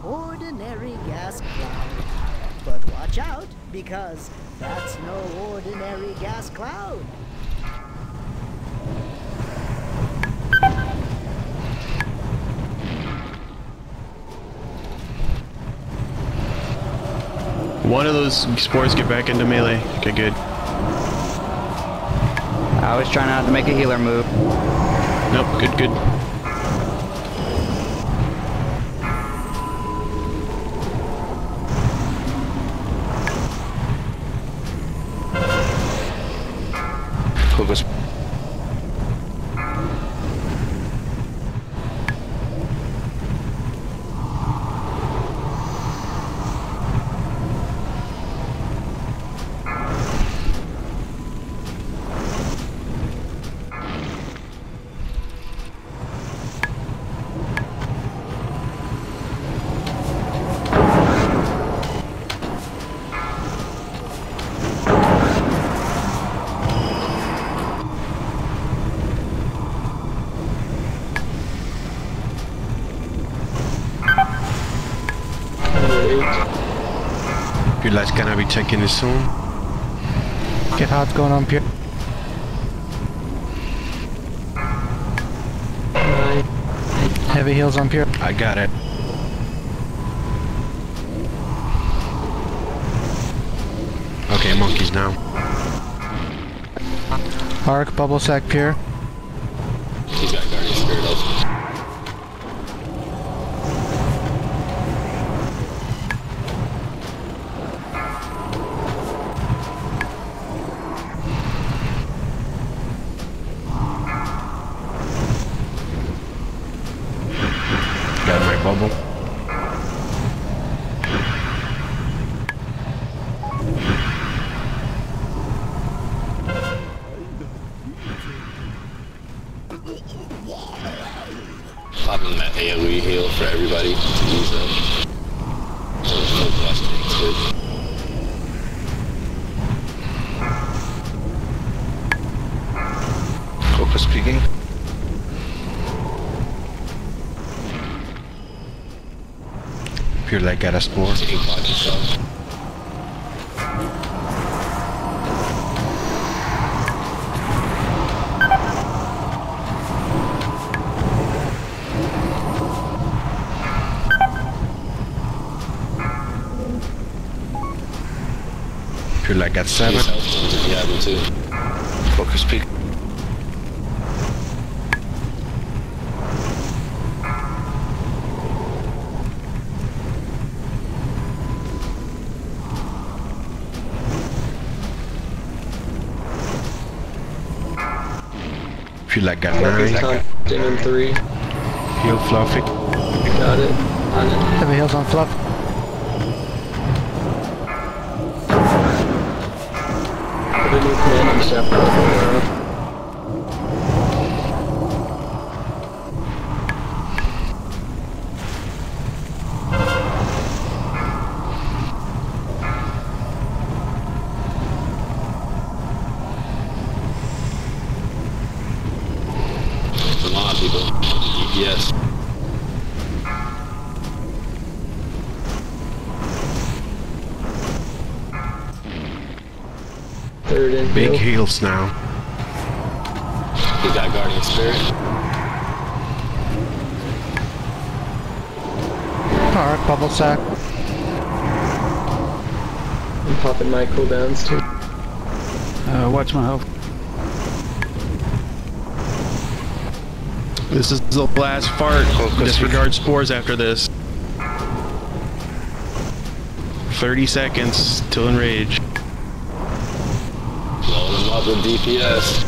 just an ordinary gas cloud. But watch out, because that's no ordinary gas cloud. One of those spores get back into melee. Okay, good. I was trying not to make a healer move. Nope, good, good. Lucas. Focus. Your light's gonna be checking this soon. Get hot's going on pure. Heavy heels on pure. I got it. Okay, monkeys now. Arc, bubble sack pure. Got my bubble. Popping that AoE heal for everybody to use them. So there's no questioning too. Focus speaking. Pure light got a. Taking body shot. Pure seven. He's helpful if you too. Focus peak. Pure light got Focus nine. hunting in three. Heal fluffy. Got it. On it. Heavy heals on fluff. Put a new commanding chef around. Yes. Third in Big heal. heals now. He got guardian spirit. Alright, bubble sack. I'm popping my cooldowns too. Uh, watch my health. This is the last fart. Disregard spores after this. 30 seconds till enrage. Blowing him up with DPS.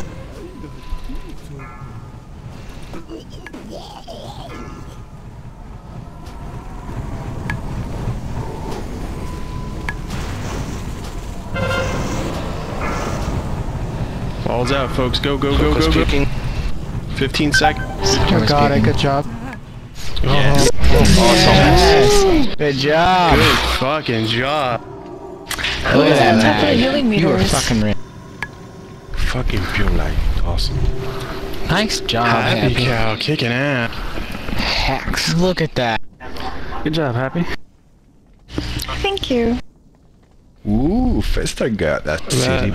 Balls out, folks. Go, go, go, Focus go, go. peaking. 15 seconds. Oh god, it, good job. Oh. Yes. Yes. Good job. Good fucking job. Look at that. Top of the mag. healing You were meters. fucking re- Fucking pure light. Awesome. Nice job, Happy Happy. cow kicking ass. Hacks. Look at that. Good job, Happy. Thank you. Ooh, Festergut that city.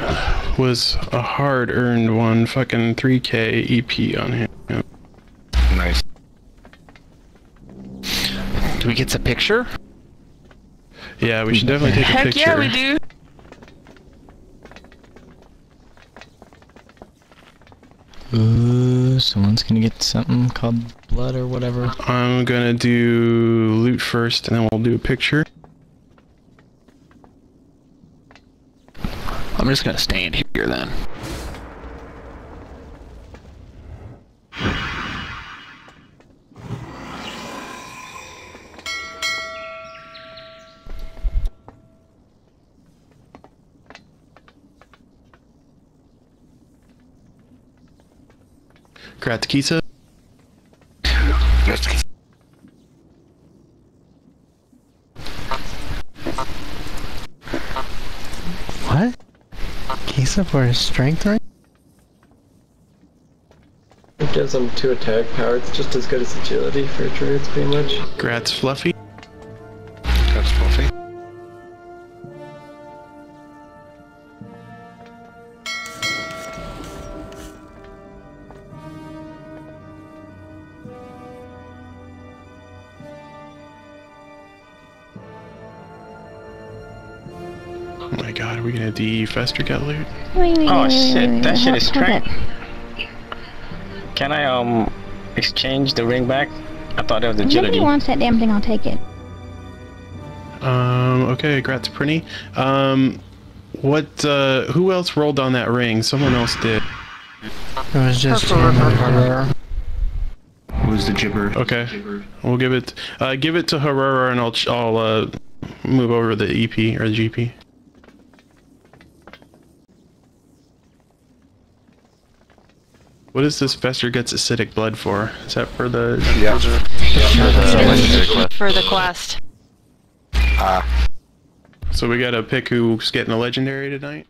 That was a hard-earned one. Fucking 3k EP on him. Yep. Nice. Do we get a picture? Yeah, we should definitely take a Heck picture. yeah, we do. Ooh, someone's gonna get something called blood or whatever. I'm gonna do loot first, and then we'll do a picture. I'm just gonna stand here then. Gratkisa. What? Kisa for his strength right? It gives him two attack power. It's just as good as agility for druids, pretty much. Grat's Fluffy. God, are we gonna de Festergut loot? Wait, wait, Oh wait, wait, shit, that shit is hold Can I um exchange the ring back? I thought it was If agility. nobody wants that damn thing, I'll take it. Um, okay, Grat's Prinny. Um, what, uh, who else rolled on that ring? Someone else did. It was just him and Herrera. Who's the gibber? Okay, we'll give it, uh, give it to Herrera and I'll, I'll, uh, move over the EP or the GP. What is this Festergut's acidic blood for? Is that for the... Yeah. For the quest. Ah. So we gotta pick who's getting a legendary tonight?